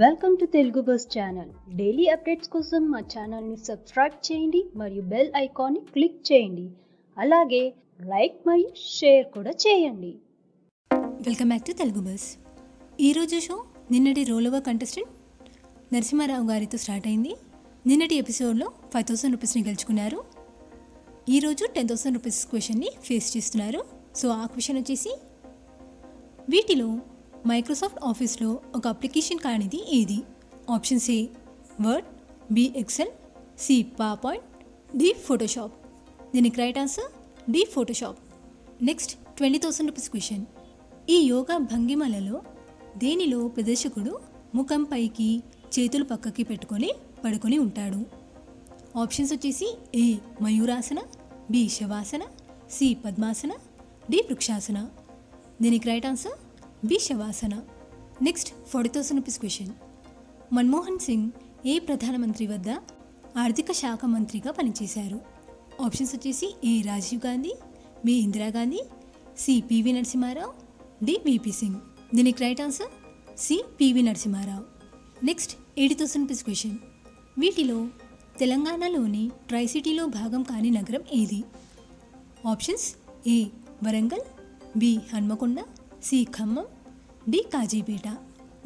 Welcome to Telugu bus channel daily updates కోసం మా ఛానల్ని సబ్స్క్రైబ్ చేయండి మరియు బెల్ ఐకాన్ని క్లిక్ చేయండి. అలాగే లైక్ మరియు షేర్ కూడా చేయండి. Welcome back to Telugu bus ఈరోజు షో నిన్నటి రోలవ కంటెస్టెంట్ నరసింహారావు గారితో స్టార్ట్ అయింది. నిన్నటి ఎపిసోడ్లో ఫైవ్ థౌసండ్ రూపీస్ని గెలుచుకున్నారు. ఈరోజు టెన్ థౌసండ్ రూపీస్ క్వశ్చన్ని ఫేస్ చేస్తున్నారు. సో ఆ క్వశ్చన్ వచ్చేసి వీటిలో మైక్రోసాఫ్ట్ ఆఫీస్లో ఒక అప్లికేషన్ కానిది ఏది? Options A Word B Excel C PowerPoint D Photoshop. దీనికి right answer D Photoshop. Next twenty thousand rupees question. ఈ యోగా భంగిమలలో దేనిలో ప్రదర్శకుడు ముఖం పైకి చేతులు పక్కకి పెట్టుకొని పడుకొని ఉంటాడు? ఆప్షన్స్ వచ్చేసి A మయూరాసన B శవాసన C padmasana D వృక్షాసన. దీనికి right answer B శవాసన next forty thousand rupees question Manmohan Singh ఏ ప్రధానమంత్రి వద్ద ఆర్థిక శాఖ మంత్రిగా పనిచేశారు? ఆప్షన్స్ వచ్చేసి A Rajiv Gandhi B Indira Gandhi C PV Narasimharao D VP Singh. దీనికి right answer C PV Narasimharao. Next eighty thousand rupees question వీటిలో తెలంగాణలోని ట్రై సిటీలో భాగం కాని నగరం ఏది? Options A Warangal B Hanamkonda C Khammam D Kazipet.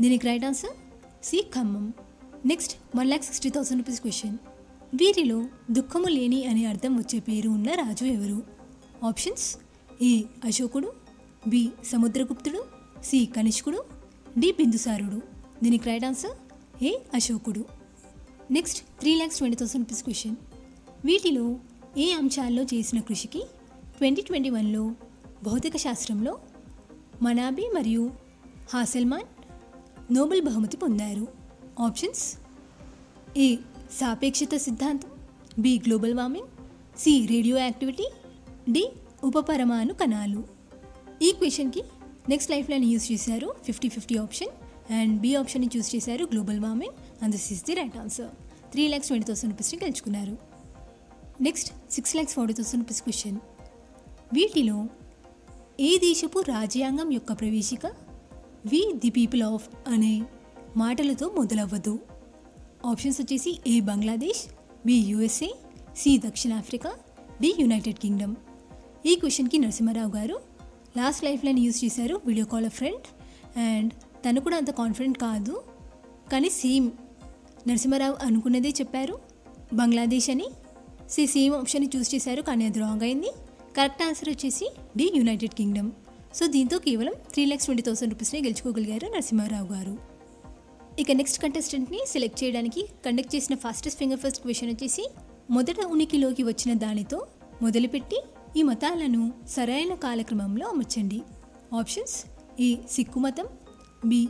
దీనికి right answer C Khammam next one lakh sixty thousand rupees question వీరిలో దుఃఖము లేని అనే అర్థం వచ్చే పేరు ఉన్న రాజు ఎవరు? ఆప్షన్స్ ఏ అశోకుడు బి సముద్రగుప్తుడు సి కనిష్కుడు డి బిందుసారుడు. దీనికి రైట్ ఆన్సర్ ఏ అశోకుడు. Next three lakhs twenty thousand rupees question వీటిలో ఏ అంశాల్లో చేసిన కృషికి ట్వంటీ ట్వంటీ వన్లో భౌతిక శాస్త్రంలో మనాబీ మరియు హాసెల్మాన్ నోబెల్ బహుమతి పొందారు. Options A. సాపేక్షత సిద్ధాంతం B. Global warming C. Radioactivity D. ఉపపరమాణు కణాలు. ఈ క్వశ్చన్కి నెక్స్ట్ లైఫ్ లైన్ యూస్ చేశారు fifty fifty option and B ఆప్షన్ని చూస్ చేశారు global warming and this is the right answer. Three lakhs twenty thousand రూపీస్ని గెలుచుకున్నారు. Next six lakhs forty thousand rupees question. వీటిలో ఏ దేశపు రాజ్యాంగం యొక్క ప్రవేశిక వి ది పీపుల్ ఆఫ్ అనే మాటలతో మొదలవ్వదు. ఆప్షన్స్ వచ్చేసి A Bangladesh B USA C దక్షిణాఫ్రికా డి యునైటెడ్ కింగ్డమ్. ఈ క్వశ్చన్కి Narasimharao garu last lifeline use చేశారు వీడియో కాల్ ఫ్రెండ్. అండ్ తను కూడా అంత కాన్ఫిడెంట్ కాదు. కానీ సేమ్ నరసింహారావు అనుకున్నదే చెప్పారు. బంగ్లాదేశ్ అని. సి సేమ్ ఆప్షన్ చూస్ చేశారు కానీ అది రాంగ్ అయింది. కరెక్ట్ ఆన్సర్ వచ్చేసి డి యునైటెడ్ కింగ్డమ్. సో దీంతో కేవలం త్రీ ల్యాక్స్ ట్వంటీ థౌసండ్ రూపీస్ని గెలుచుకోగలిగారు నరసింహారావు గారు. ఇక నెక్స్ట్ కంటెస్టెంట్ని సెలెక్ట్ చేయడానికి కండక్ట్ చేసిన ఫాస్టెస్ట్ ఫింగర్ ఫస్ట్ క్వశ్చన్ వచ్చేసి మొదట ఉనికిలోకి వచ్చిన దానితో మొదలుపెట్టి ఈ మతాలను సరైన కాలక్రమంలో అమర్చండి. ఆప్షన్స్ ఏ సిక్కు మతం బి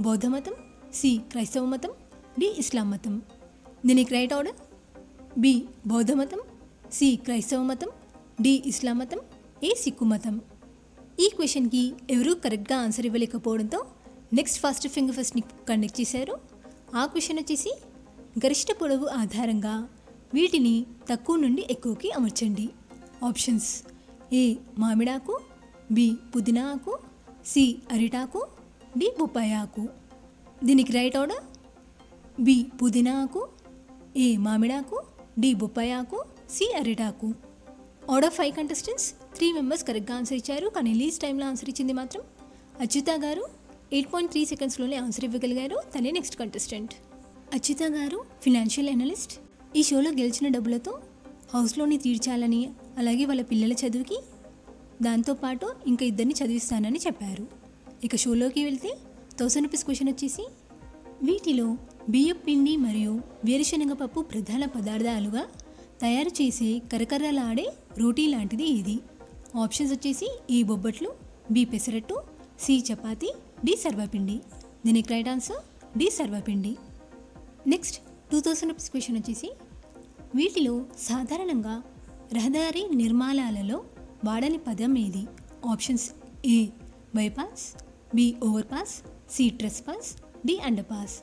బౌద్ధ మతం సి క్రైస్తవ మతం డి ఇస్లాం మతం. దీనికి రైట్ ఆర్డర్ బి బౌద్ధ మతం సి క్రైస్తవ మతం డి ఇస్లాం మతం ఏ సిక్కు మతం ఈ క్వశ్చన్కి ఎవరూ కరెక్ట్గా ఆన్సర్ ఇవ్వలేకపోవడంతో నెక్స్ట్ ఫాస్ట్ ఫింగర్ ఫస్ట్ని కండక్ట్ చేశారు. ఆ క్వశ్చన్ వచ్చేసి గరిష్ట పొడవు ఆధారంగా వీటిని తక్కువ నుండి ఎక్కువకి అమర్చండి. ఆప్షన్స్ ఏ మామిడాకు బి పుదీనా ఆకు సి అరిటాకు డి బొప్పాయి ఆకు దీనికి రైట్ ఆర్డర్ బి పుదీనా ఆకు ఏ మామిడాకు డి బొప్పాయి ఆకు సి అరిటాకు. Order five contestants three members కరెక్ట్గా ఆన్సర్ ఇచ్చారు. కానీ లీజ్ టైంలో ఆన్సర్ ఇచ్చింది మాత్రం అచ్యుత గారు. ఎయిట్ పాయింట్ త్రీ సెకండ్స్లోనే ఆన్సర్ ఇవ్వగలిగారు. తనే నెక్స్ట్ కంటెస్టెంట్ అచ్యుత గారు ఫినాన్షియల్ అనలిస్ట్ ఈ షోలో గెలిచిన డబ్బులతో హౌస్లోని తీర్చాలని అలాగే వాళ్ళ పిల్లల చదువుకి దాంతోపాటు ఇంకా ఇద్దరిని చదివిస్తానని చెప్పారు. ఇక షోలోకి వెళ్తే థౌసండ్ రూపీస్ క్వశ్చన్ వచ్చేసి వీటిలో బియ్యం పిండి మరియు వేరుశనగ పప్పు ప్రధాన పదార్థాలుగా తయారు చేసే కరకరలాడే రోటీ లాంటిది ఇది. ఆప్షన్స్ వచ్చేసి ఈ బొబ్బట్లు B pesarattu C chapati D సర్వపిండి. దీనికి రైట్ ఆన్సర్ డి సర్వపిండి. Next two thousand rupees question వచ్చేసి వీటిలో సాధారణంగా రహదారి నిర్మాణాలలో వాడని పదం ఏది? Options A bypass B overpass C trespass D underpass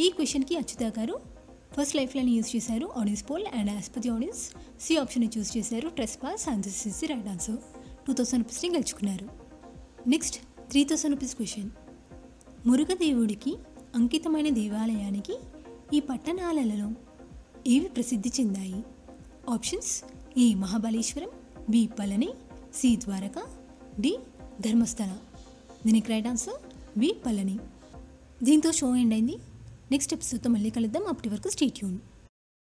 ఈ క్వశ్చన్కి అచ్యుత గారు ఫస్ట్ లైఫ్ లైన్ యూజ్ చేశారు ఆడియన్స్ పోల్ అండ్ ఆస్పతి ఆడియన్స్ సి ఆప్షన్ చూస్ చేశారు trespass and this right answer. Two thousand రూపీస్ని గెలుచుకున్నారు. Next three thousand rupees question. మురుగదేవుడికి అంకితమైన దేవాలయానికి ఈ పట్టణాలలో ఏవి ప్రసిద్ధి చెందాయి? Options A Mahabaleshwaram B Palani C Dwarka D Dharmasthala. దీనికి రైట్ ఆన్సర్ బి పళని. దీంతో షో ఎండ్ అయింది. నెక్స్ట్ ఎపిసోడ్తో మళ్ళీ కలుద్దాం అప్పటి వరకు స్టేట్యూన్